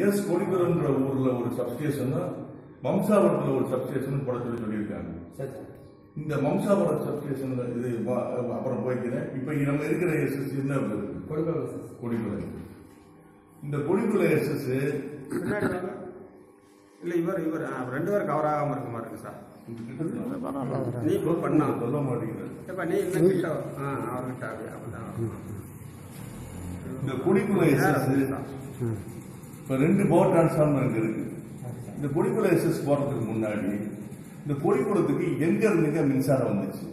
S கொடிபுரம்ன்ற ஊர்ல ஒரு substation மம்சாபுரத்துல ஒரு சப்ஸ்டேஷன் போட சொல்லி சொல்லியிருக்காங்க இந்த மம்சாபுரம் சப்ஸ்டேஷன்ல இது அப்புறம் போய்க்கிறேன். இப்ப நம்ம இருக்கிற எஸ்எஸ் என்ன கொடிக்குலை இந்த கொடிக்குலை எஸ்எஸ் இல்லை இவர் இவர் ரெண்டு பேரும் கவர் ஆகாமல் இருக்க மாதிரி சார். நீ இப்போ பண்ணா. சொல்ல மாட்டேங்கிறார் இப்போ நீ அவர்கிட்ட இந்த சார். இப்ப ரெண்டு பவர் டிரான்ஸ்ஃபார்மர் இங்க இருக்கு இந்த கொடிக்குலை எஸ்எஸ் போறதுக்கு முன்னாடி இந்த கொடிக்குளத்துக்கு எங்க இருந்துங்க மின்சாரம் வந்துச்சு?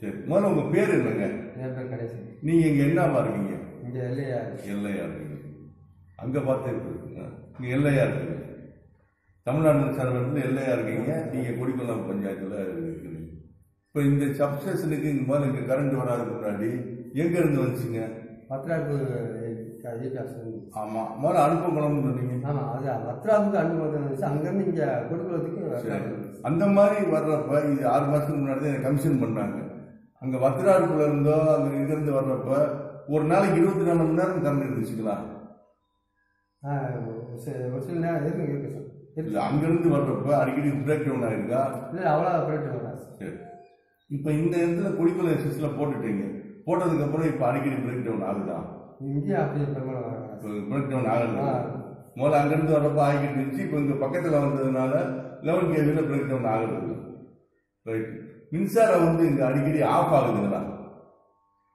சரி முதல்ல உங்க பேர் என்னங்க? கணேசன். நீங்க இங்க என்னவா இருக்கீங்க? இங்கே இல்லையா எல்லையா இருக்கீங்க. அங்க பார்த்து இருக்குங்க எல்லையா இருக்கீங்க. தமிழ்நாடு சர்வத்தில் எல்லையா இருக்கீங்க. நீங்க கொடிக்குளம் பஞ்சாயத்துல இருக்கீங்க. இப்ப இந்த சப்ஸ்டேஷனுக்கு இங்க முதல்ல இங்க கரண்ட் வராதுக்கு முன்னாடி எங்க இருந்து வந்துச்சுங்க? வத்ராவுக்கு ஈகாசு ஆமா. முதல்ல அனுப்பகுணம்னு சொன்னீங்க. ஆமாம் அது வத்ராவுக்கு அனுமதி வந்துச்சு அங்கேருந்து இங்கே கொடுக்கறதுக்கு. அந்த மாதிரி வர்றப்ப இது ஆறு மாசத்துக்கு முன்னாடி தான் கமிஷன் பண்ணாங்க அங்க வத்திராருக்குள்ள இருந்தோ அங்க இங்க இருந்து வர்றப்ப ஒரு நாளைக்கு இருபத்தி நாலு மணி நேரம் கரண்ட் இருந்துச்சுங்களா? ஒரு சில நேரம் இருக்கு இருக்கு சார் இல்ல இருக்கு. அங்க இருந்து வர்றப்ப அடிக்கடி பிரேக் டவுன் ஆயிருக்கா? இல்லை அவ்வளோ போயிட்டு வராது சரி. இப்ப இந்த இடத்துல குடிக்குள்ள எஸ்எஸ்ல போட்டுட்டீங்க. போட்டதுக்கு அப்புறம் இப்ப அடிக்கடி பிரேக் டவுன் ஆகுதா? இங்கேயும் அப்படியே பிரேக் டவுன் ஆகல. முதல்ல அங்க இருந்து வர்றப்ப ஆகிட்டு இருந்துச்சு இப்ப இங்க பக்கத்துல வந்ததுனால லெவல் கேஜில் பிரேக் டவுன் ஆகுது. ரைட் மின்சாரம் வந்து இங்க அடிக்கடி ஆஃப் ஆகுதுங்களா?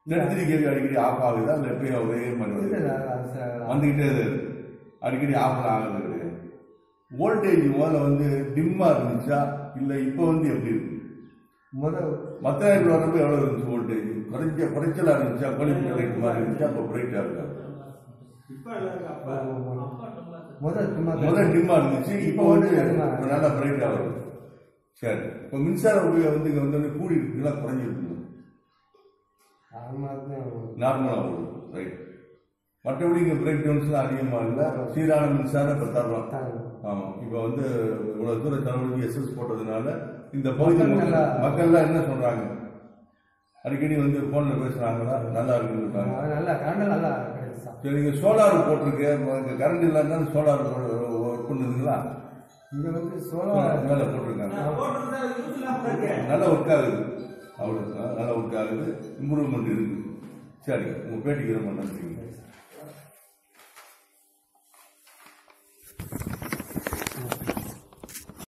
நெடுத்திரி கேள்வி அடிக்கடி ஆஃப் ஆகுதா? இல்ல எப்பயும் ஒரே வந்துகிட்டே இருக்கு. அடிக்கடி ஆஃப் ஆகுது கிடையாது. வோல்டேஜ் முதல்ல வந்து டிம்மா இருந்துச்சா? இல்ல இப்ப வந்து எப்படி இருக்கு? முதல் மத்த நேரத்தில் வரப்ப எவ்வளவு இருந்துச்சு வோல்டேஜ் குறைஞ்ச குறைச்சலா இருந்துச்சா? குளிப்பு லைட் மாதிரி இருந்துச்சா? அப்ப பிரைட்டா இருக்கா இப்போ எல்லாரும் முதல் முதல் டிம்மா இருந்துச்சு. இப்போ வந்து இப்ப நல்லா பிரைட்டா வருது சரி. இப்போ மின்சார உபயோகம் வந்து இங்க வந்து கூடி இருக்குங்களா குறைஞ்சிருக்குங்களா ஆமாம் நார்மலா வருது ரைட் மற்றபடி இங்க பிரேக் டவுன்ஸ்லாம் அதிகமா இல்லை. சீரான மின்சாரம் இப்போ தரலாம் ஆமா. இப்போ வந்து இவ்வளவு தூரம் செலவழிச்சு எஸ்எஸ் போட்டதுனால இந்த பகுதி மக்கள்லாம் என்ன சொல்றாங்க? அடிக்கடி வந்து போன்ல பேசுறாங்களா? நல்லா இருக்குன்னு நல்லா கரண்ட் நல்லா சார். சரி நீங்க சோலார் போட்டிருக்கு. கரண்ட் இல்லாம சோலார் ஒர்க் பண்ணுதுங்களா? இங்கே வந்து சோலார் மேல போட்டிருக்காங்க. நல்லா ஒர்க் ஆகுது. அவ்வளவு நல்லா ஒர்க் ஆகுது. இம்ப்ரூவ்மெண்ட் இருக்கு. சரி உங்க பேட்டிக்கு ரொம்ப நன்றிங்க